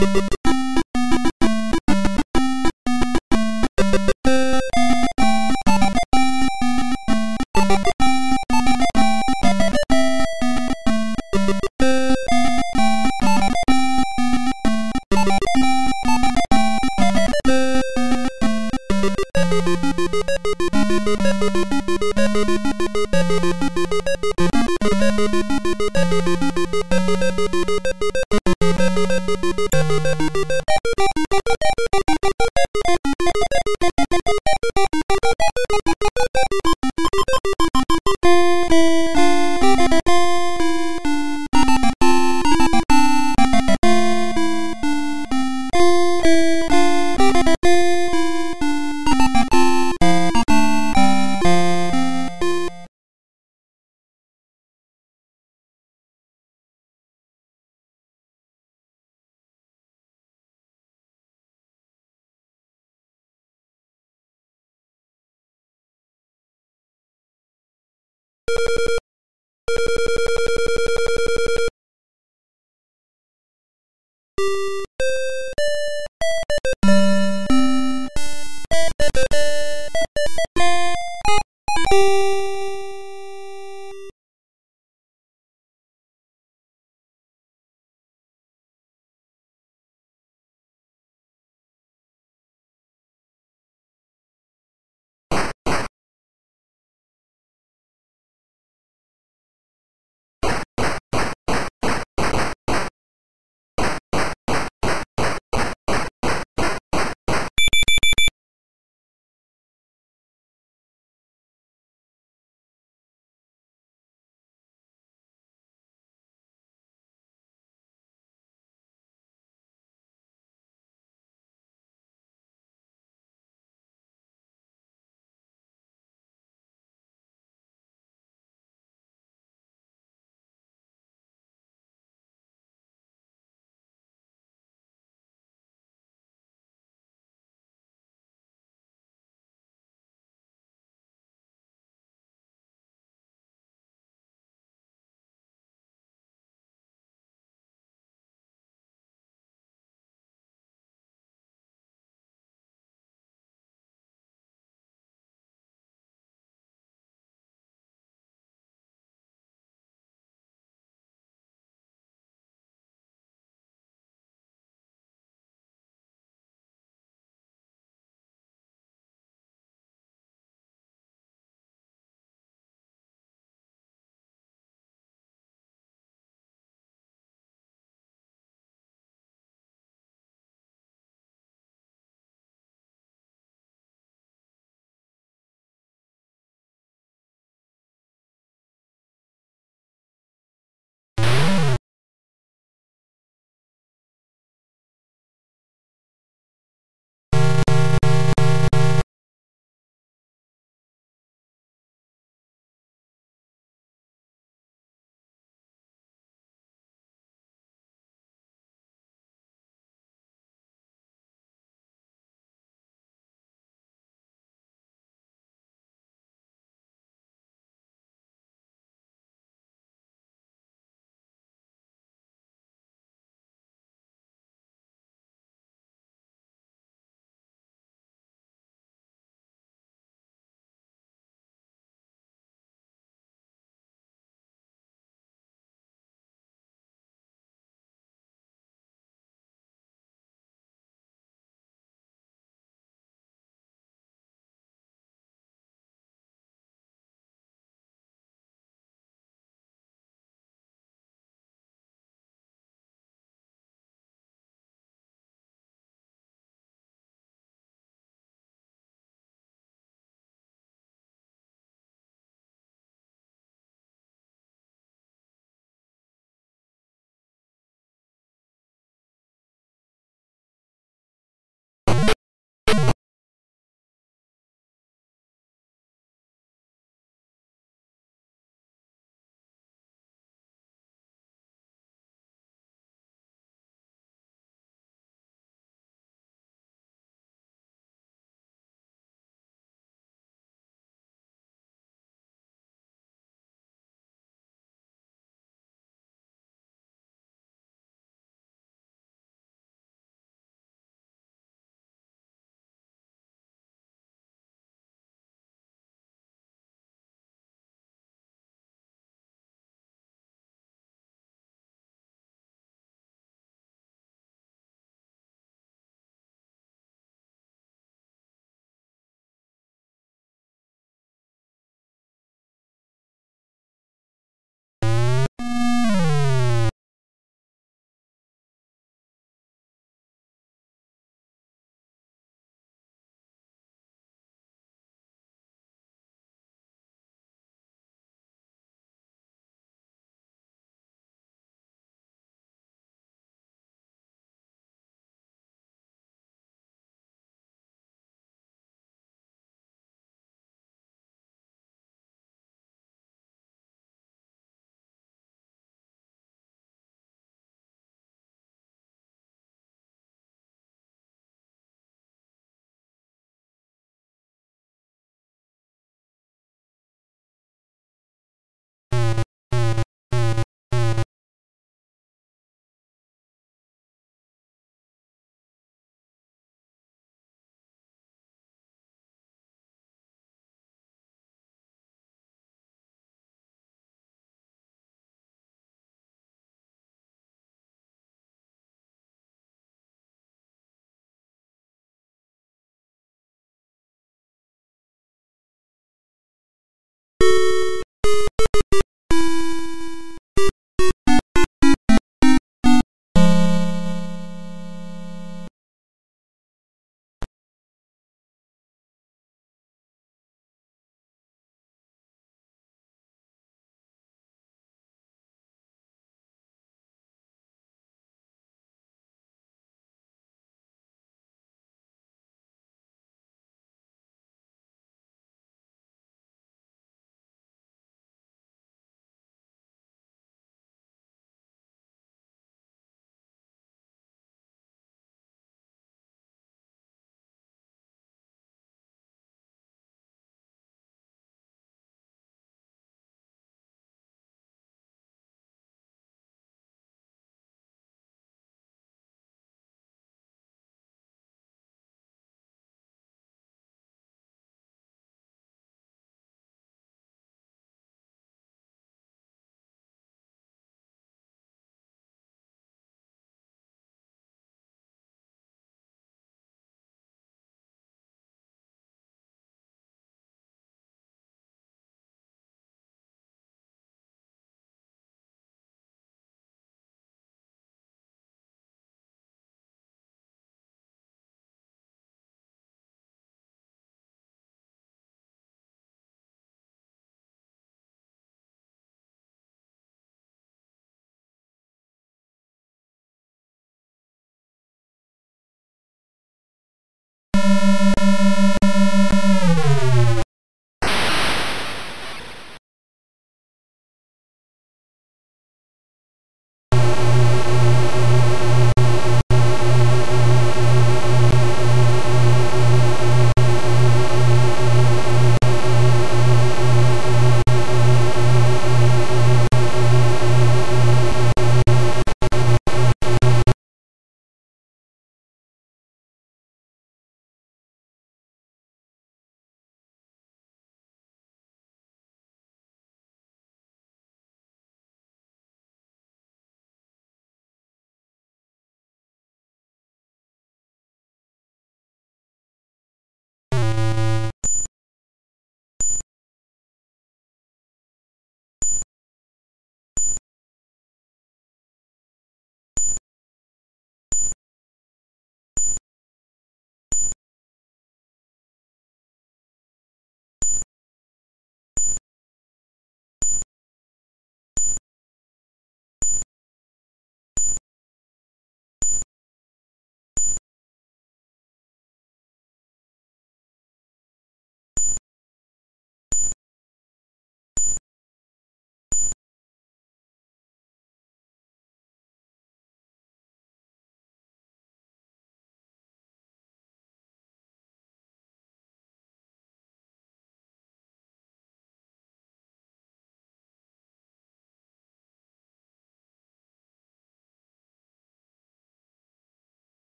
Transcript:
you